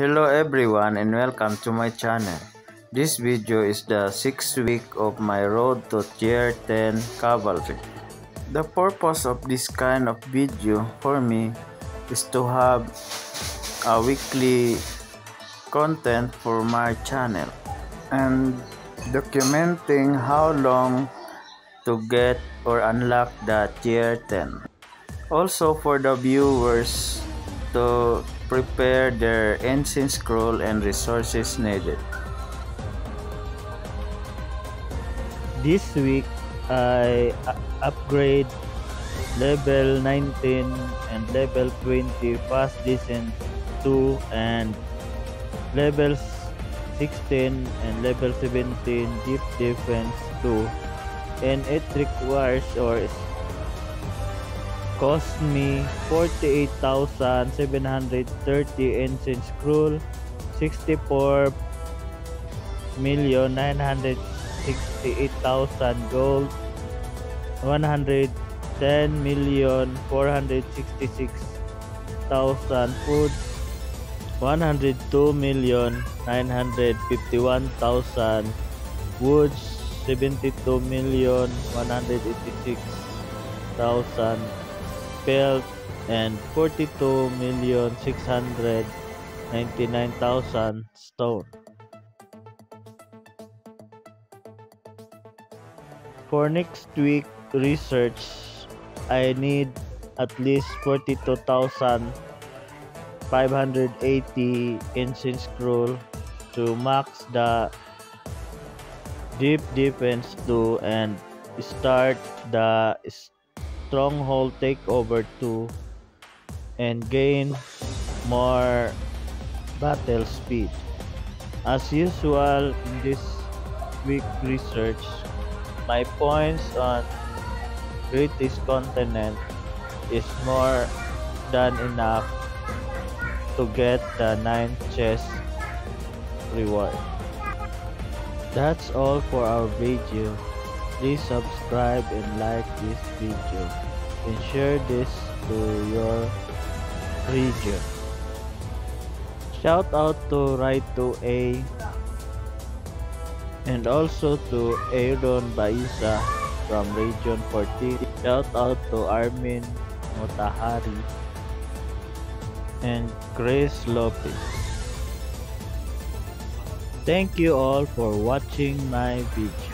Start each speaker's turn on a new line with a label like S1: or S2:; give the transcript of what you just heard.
S1: Hello everyone and welcome to my channel. This video is the 6th week of my road to tier 10 cavalry. The purpose of this kind of video for me is to have a weekly content for my channel and documenting how long to get or unlock the tier 10. Also for the viewers to prepare their ancient scroll and resources needed.
S2: This week, I upgrade level 19 and level 20 fast descent 2 and level 16 and level 17 deep defense 2 and it requires or cost me 48,730 ancient scroll 64 million 968,000 gold 110 million 466,000 food 102 million 951,000 woods 72 million 186,000 pelt and 42,699,000 stone. For next week research, I need at least 42,580 ancient scroll to max the deep defense 2 and start the stronghold takeover 2 and gain more battle speed. As usual in this week research, my points on British continent is more than enough to get the 9 chest reward. That's all for our video. Please subscribe and like this video and share this to your region. Shout out to Right to A and also to Aaron Baisa from Region 14. Shout out to Armin Motahari and Grace Lopez. Thank you all for watching my video.